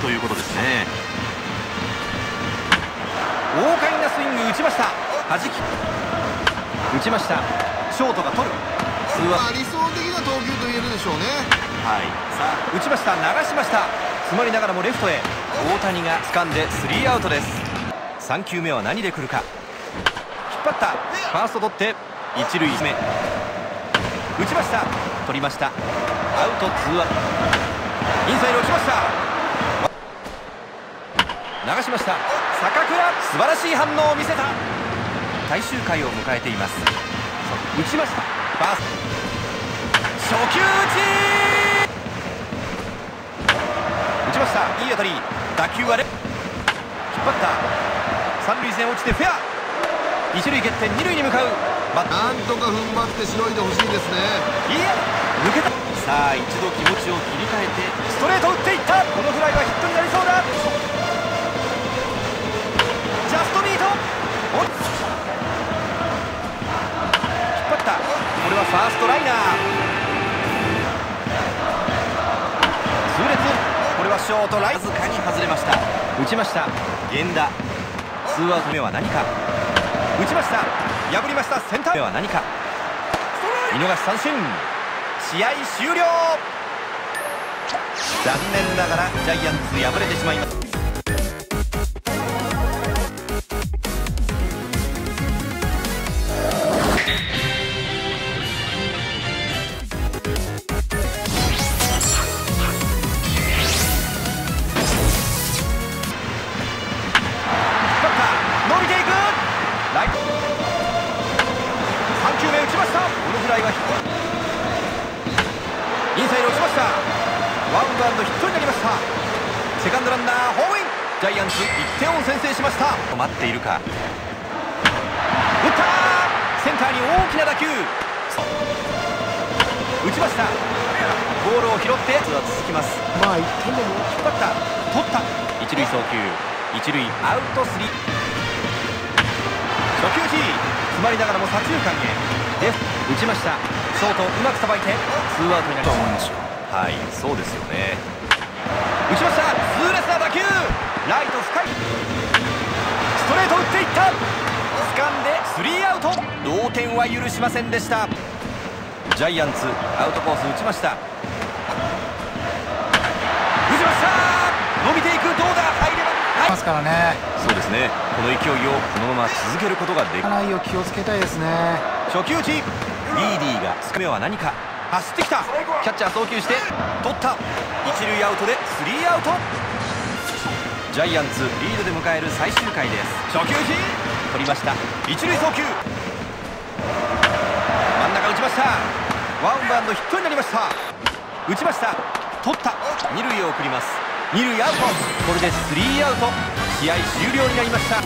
ということですね。豪快なスイング打ちました。弾き。打ちました。ショートが取る。ツーアウト理想的な投球と言えるでしょうね。はい。さあ打ちました。流しました。詰まりながらもレフトへ。大谷が掴んでスリーアウトです。3球目は何で来るか。引っ張った。ファースト取って一塁目。打ちました。取りました。アウトツーアウトインサイド落ちました流しました。坂倉素晴らしい反応を見せた。最終回を迎えています。打ちました。ファースト。初球打ち。打ちました。いい当たり。打球はレ引っ張った。三塁線落ちてフェア。一塁蹴って二塁に向かう。バッなんとか踏ん張ってしのいでほしいですね。いや抜けた。さあ一度気持ちを切り替えてストレート打っていった。このフライはヒットになりそうだ引っ張ったこれはファーストライナー。痛烈これはショートライわずかに外れました打ちました。源田ツーアウト目は何か打ちました破りましたセンター。目は何か見逃し三振試合終了残念ながらジャイアンツ敗れてしまいます。ランナーホームイン。ジャイアンツ1点を先制しました。待っているか。打ったセンターに大きな打球。打ちました。ボールを拾っては続きます。まあ1点でも引っ張った。取った。一塁送球。一塁アウトスリー。初球打ち詰まりながらも左中間へ。レフト打ちました。ショートうまくさばいてツーアウトになりました。はいそうですよね。打ちました痛烈な打球ライト深いストレート打っていった掴んでスリーアウト同点は許しませんでしたジャイアンツアウトコース打ちました打ちました伸びていくどうだ入れば入ますからね。そうですねこの勢いをこのまま続けることができるないを気をつけたいですね。初球打ちリーディーがつかめは何か走ってきたキャッチャー送球して取った一塁アウトでスリーアウトジャイアンツリードで迎える最終回です。初球打ち取りました。一塁送球。真ん中打ちました。ワンバウンドヒットになりました。打ちました。取った。二塁を送ります。二塁アウト。これでスリーアウト。試合終了になりました。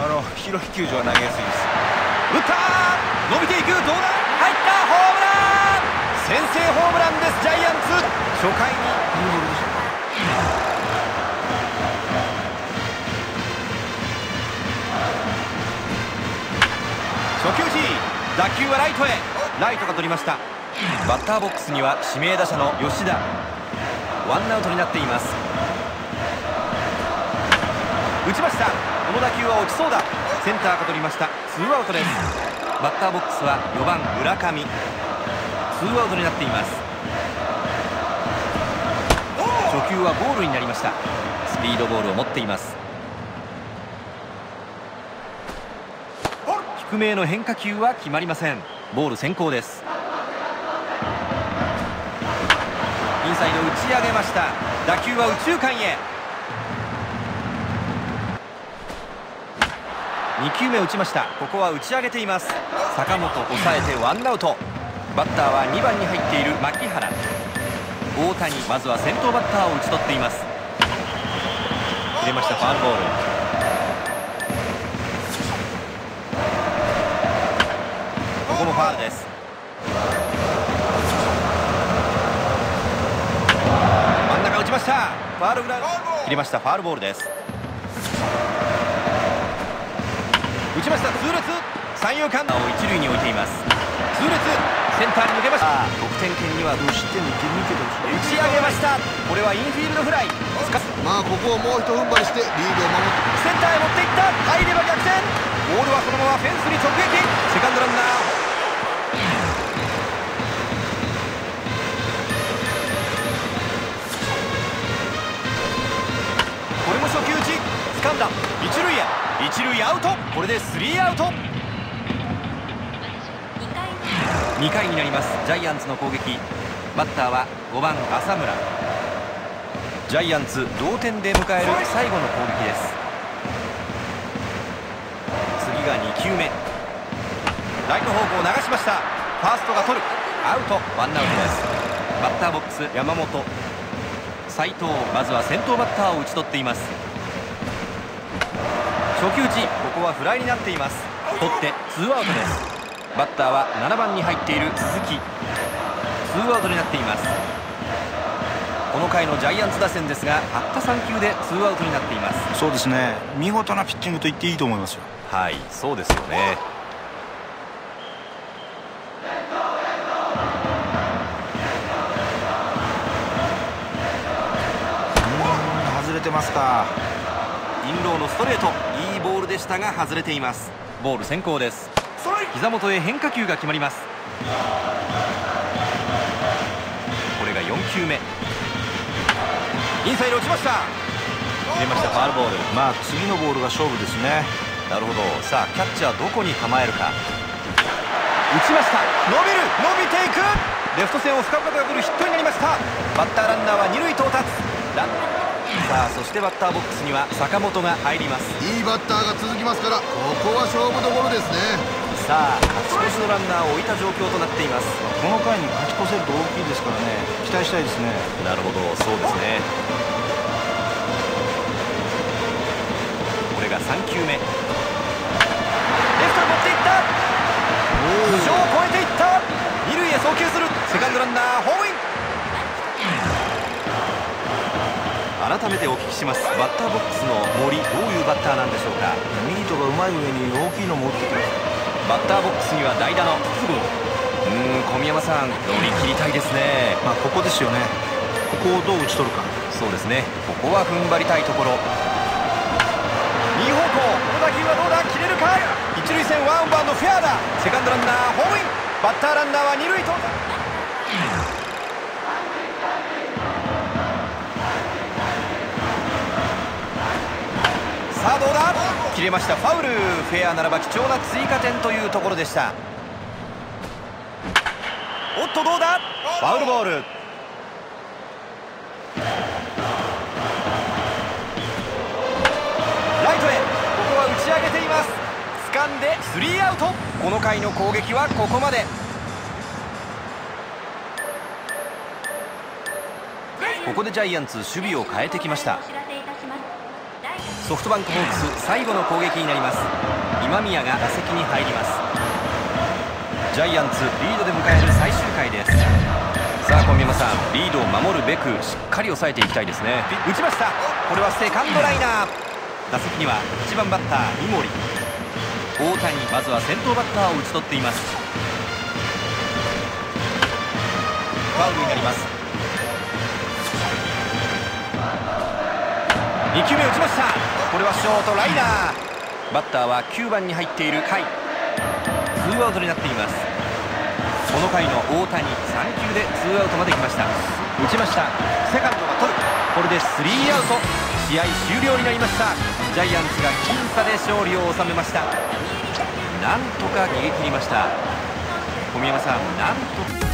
あの広い球場は投げやすいです初回にいいボールでしょ初球打ち打球はライトへ。ライトが取りました。バッターボックスには指名打者の吉田。ワンアウトになっています。打ちました。この打球は落ちそうだ。センターが取りました。ツーアウトです。バッターボックスは4番村上。ツーアウトになっています。球はボールになりました。スピードボールを持っています。低めの変化球は決まりません。ボール先行です。インサイド打ち上げました。打球は右中間へ。2球目打ちました。ここは打ち上げています。坂本抑えてワンアウト。バッターは2番に入っている牧原。大谷まずは先頭バッターを打ち取っています。入れましたファウルボール。ここもファウルです。真ん中打ちました。ファウルグラウンド入れましたファウルボールです。打打ちました痛烈三遊間。を一塁に置いています。痛烈センターに抜けました。得点圏にはどうしても打ち上げました。これはインフィールドフライ。まあここをもうひと踏ん張りしてリードを守って。センターへ持っていった。入れば逆転。ボールはそのままフェンスに直撃。セカンドランナー。これも初球打ち。掴んだ。一塁へ。一塁アウト。これでスリーアウト2回になります。ジャイアンツの攻撃。バッターは5番浅村。ジャイアンツ同点で迎える最後の攻撃です。次が2球目。ライト方向流しました。ファーストが取る。アウト。ワンアウトです。バッターボックス山本。斉藤。まずは先頭バッターを打ち取っています。初球打ち。ここはフライになっています。取ってツーアウトです。バッターは7番に入っている鈴木。ツーアウトになっています。この回のジャイアンツ打線ですがたった3球でツーアウトになっています。そうですね。見事なピッチングと言っていいと思いますよ。はいそうですよね。うん外れてますか。インローのストレートいいボールでしたが外れています。ボール先行です膝元へ変化球が決まります。これが4球目。インサイド落ちました。入れましたファールボール。まあ次のボールが勝負ですね。なるほど。さあキャッチャーどこに構えるか。打ちました。伸びる。伸びていく。レフト線を深々と破るヒットになりました。バッターランナーは二塁到達。ランさあそしてバッターボックスには坂本が入ります。いいバッターが続きますからここは勝負どころですねさあ勝ち越しのランナーを置いた状況となっています。この回に勝ち越せると大きいですからね。期待したいですね。なるほどそうですね。これが3球目。レフトに持っていった。頭上を越えていった。二塁へ送球する。セカンドランナーホームイン。改めてお聞きします。バッターボックスの森どういうバッターなんでしょうか。ミートがうまい上に大きいのも打ってきますバッターボックスには代打のうーん小宮山さん乗り切りたいですね。まあここですよね。ここをどう打ち取るか。そうですね。ここは踏ん張りたいところ。右方向。この打球はどうだ？切れるか？一塁線ワンバウンドフェアだ。セカンドランナーホームイン。バッターランナーは二塁到達さあどうだ？切れました。ファウル。フェアならば貴重な追加点というところでした。おっとどうだ？ファウルボール。ライトへ。ここは打ち上げています。掴んでスリーアウト。この回の攻撃はここまで。ここでジャイアンツ守備を変えてきました。ソフトバンクホークス最後の攻撃になります。今宮が打席に入ります。ジャイアンツリードで迎える最終回です。さあ小宮山さんリードを守るべくしっかり抑えていきたいですね。打ちました。これはセカンドライナー。打席には1番バッター三森。大谷まずは先頭バッターを打ち取っています。ファウルになります。2球目打ちました。これはショートライナー。バッターは9番に入っている甲斐。ツーアウトになっています。この回の大谷3球でツーアウトまで来ました。打ちました。セカンドが取る。これでスリーアウト。試合終了になりました。ジャイアンツが僅差で勝利を収めました。なんとか逃げ切りました。小宮山さんなんと